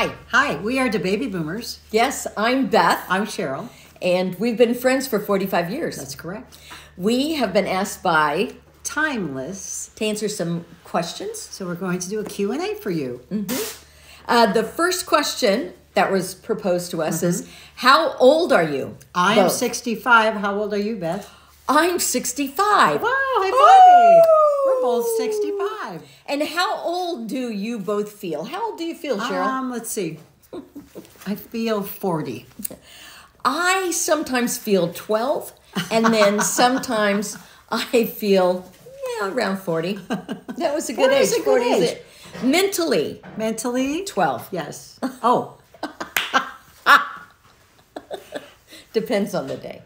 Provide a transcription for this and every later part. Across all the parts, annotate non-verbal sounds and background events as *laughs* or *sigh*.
Hi. Hi, we are the Baby Boomers. Yes, I'm Beth, I'm Cheryl. and we've been friends for 45 years. That's correct. we have been asked by Timeless. to answer some questions. So we're going to do a Q&A for you. Uh, the first question that was proposed to us is, "How old are you?" I am 65. How old are you, Beth? I'm 65. Wow, high five. We're both 65. And how old do you both feel? How old do you feel, Cheryl? Um, let's see. I feel 40. I sometimes feel 12, and then *laughs* sometimes I feel yeah around 40. That was a good 40 age. a good 40 is age. it. Mentally, Mentally? 12. Yes. *laughs* Oh, *laughs* Depends on the day.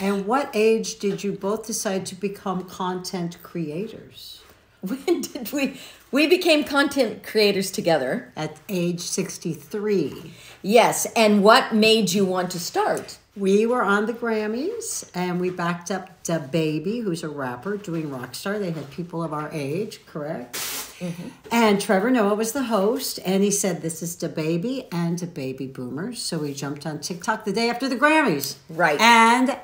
and what age did you both decide to become content creators? *laughs* When did we we became content creators together? At age 63. Yes, and what made you want to start? We were on the Grammys and we backed up Da Baby, who's a rapper doing Rockstar. They had people of our age, correct? Mm-hmm. And Trevor Noah was the host, and he said, This is Da Baby and Da Baby Boomers. So we jumped on TikTok the day after the Grammys. Right. And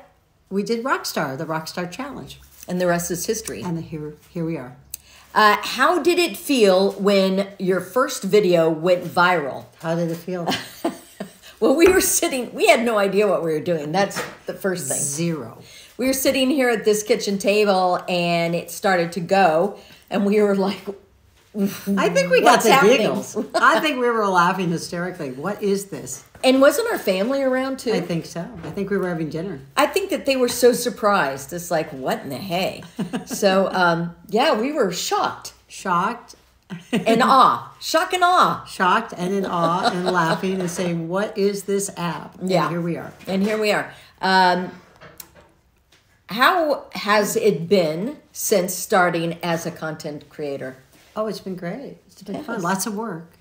we did Rockstar, the Rockstar Challenge. And the rest is history. And here, here we are. Uh, how did it feel when your first video went viral? *laughs* How did it feel? *laughs* Well, we were sitting, we had no idea what we were doing. That's the first thing. Zero. We were sitting here at this kitchen table and it started to go, and we were like, I think we got giggles. *laughs* I think we were laughing hysterically. What is this? and wasn't our family around too? I think so. I think we were having dinner. I think that they were so surprised. It's like, what in the hay? *laughs* so, um, yeah, we were shocked Shocked and *laughs* awe. Shock and awe. shocked and in awe and laughing and saying, "What is this app?" And Yeah. here we are. And here we are. Um, how has it been since starting as a content creator? Oh, it's been great. It's been fun. Lots of work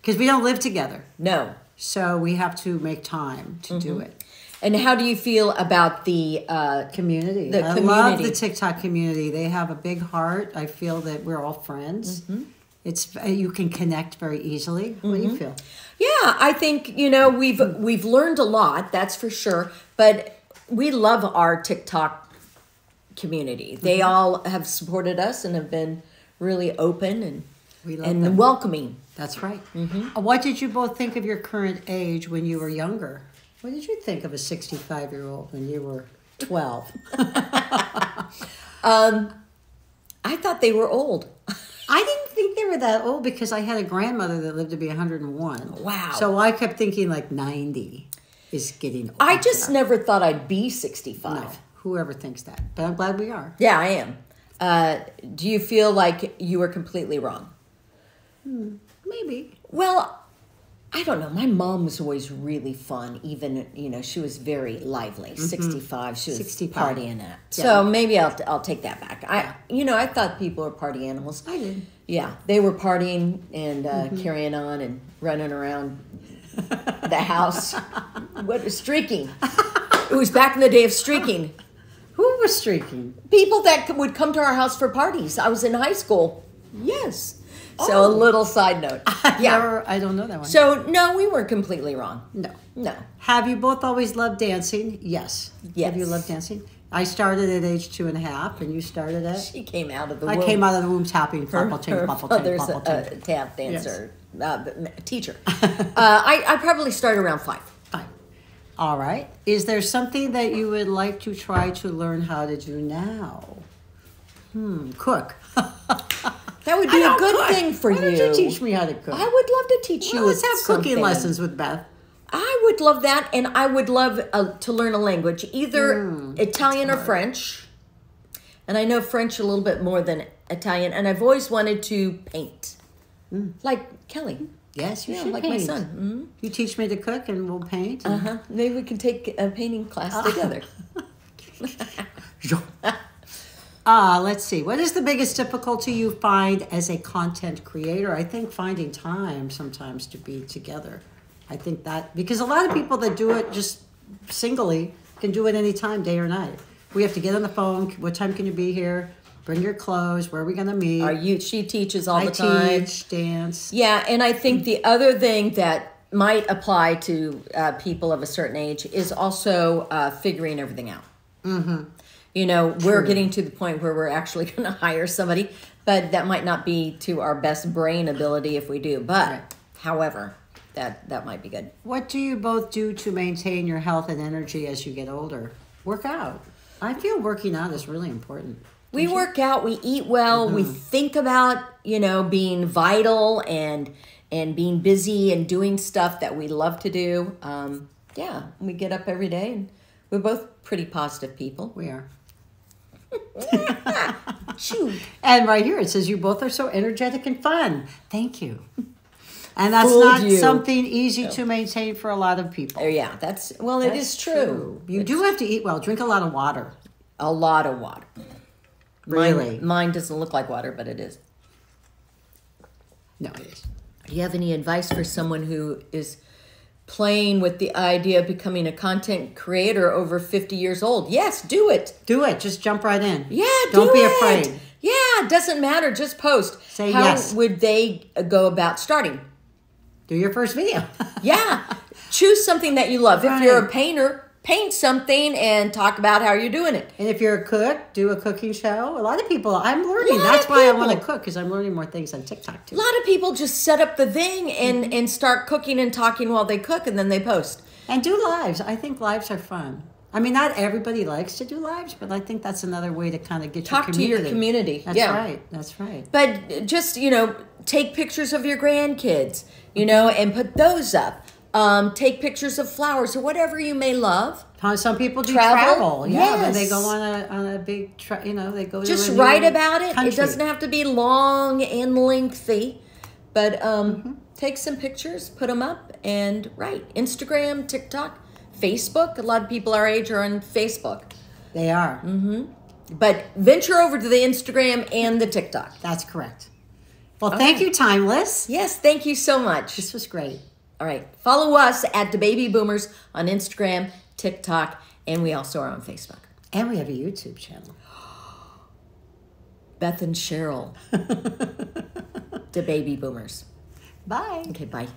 because we don't live together, No. so we have to make time to do Mm-hmm. it. And how do you feel about the uh, Community. The I love the TikTok community. They have a big heart. I feel that we're all friends. Mm-hmm. It's uh, you can connect very easily. What do you feel? Yeah, I think you know we've we've learned a lot. That's for sure. But we love our TikTok community. They Mm-hmm. all have supported us and have been really open and We love and them. welcoming. That's right. Mm-hmm. Uh, What did you both think of your current age when you were younger? What did you think of a 65 year old when you were 12? *laughs* I thought they were old. *laughs* I didn't think they were that old because I had a grandmother that lived to be 101. Wow. So I kept thinking like 90 is getting old. I just never thought I'd be sixty-five. No, whoever thinks that. But I'm glad we are. Yeah, I am. Uh, do you feel like you were completely wrong? Maybe. Well, I don't know. My mom was always really fun. Even you know, she was very lively. Sixty-five, she was 65. partying at. Yeah. So maybe I'll I'll take that back. I you know I thought people were party animals. I did. Yeah, they were partying and uh, carrying on and running around the house. *laughs* what was streaking? It was back in the day of streaking. Was streaking? People that would come to our house for parties. I was in high school. Yes. So a Oh. little side note. *laughs* Yeah. Never- I don't know that one. So no, we weren't completely wrong. no. No. Have you both always loved dancing? Yes. Have you loved dancing? I started at age two and a half, and you started at. She came out of the I womb. came out of the womb tapping, bubble ting, bubble ting, a, ting. tap dancer, uh, teacher. *laughs* uh, I, I probably started around five. All right. Is there something that you would like to try to learn how to do now? Hmm. Cook. *laughs* That would be a good cook. thing for Why you. don't you teach me how to cook? I would love to teach you. Well, let's have cooking lessons with Beth. I would love that, and I would love uh, to learn a language, either Hmm, Italian or French. And I know French a little bit more than Italian, and I've always wanted to paint, like Kelly. Yes, you Yeah, should like paint. my son. You teach me to cook, and we'll paint. and- Uh-huh. Maybe we can take a painting class Ah. together. *laughs* *laughs* Ah, let's see. What is the biggest difficulty you find as a content creator? I think finding time sometimes to be together. I think that because a lot of people that do it just singly can do it anytime, day or night. We have to get on the phone. What time can you be here? Bring your clothes. Where are we going to meet? Are you? she teaches all I the time. teach dance. Yeah, and I think the other thing that might apply to uh, people of a certain age is also uh, figuring everything out. Mm-hmm. You know, we're getting to the point where we're actually *laughs* going to hire somebody, but that might not be to our best brain ability if we do. But, Right. however, that that might be good. What do you both do to maintain your health and energy as you get older? Work out. I feel working out is really important. We work out, we eat well, we think about, you know, being vital and and being busy and doing stuff that we love to do. Um, yeah, we get up every day and we're both pretty positive people. We are. *laughs* And right here it says you both are so energetic and fun. Thank you. And that's Fooled not you. something easy to maintain for a lot of people. Oh yeah, that's well, it is That's true. You do have to eat well. Drink a lot of water. A lot of water. Mine- Really? mine doesn't look like water, but it is. No, it is. Do you have any advice for someone who is playing with the idea of becoming a content creator over 50 years old? Yes, do it. Do it. Just jump right in. Yeah, Don't do be it. afraid. Yeah, it doesn't matter. Just post. Say How yes. would they go about starting? Do your first video. *laughs* Yeah, choose something that you love. If you're a painter, paint something and talk about how you're doing it. and if you're a cook, do a cooking show. A lot of people, I'm learning. That's why I want to cook because I'm learning more things on TikTok too. A lot of people just set up the thing and Mm-hmm. and start cooking and talking while they cook, and then they post. And do lives. I think lives are fun. I mean, not everybody likes to do lives, but I think that's another way to kind of get Talk your to your community. community. That's Yeah. right. That's right. But just you know, take pictures of your grandkids, you know, and put those up. Um, take pictures of flowers or whatever you may love. How Some people do Travel? travel. Yeah, when they go on a on a big, tra- you know, they go Just write about it. country. It doesn't have to be long and lengthy, but um, Mm-hmm. take some pictures, put them up, and write. Instagram, TikTok, Facebook. A lot of people our age are on Facebook. They are. Mm-hmm. But venture over to the Instagram and the TikTok. That's correct. Well, thank you, Timeless. Yes, thank you so much. This was great. All right. Follow us at the Baby Boomers on Instagram, TikTok, and we also are on Facebook. And we have a YouTube channel. Beth and Cheryl, *laughs* the Baby Boomers. Bye. Okay, bye.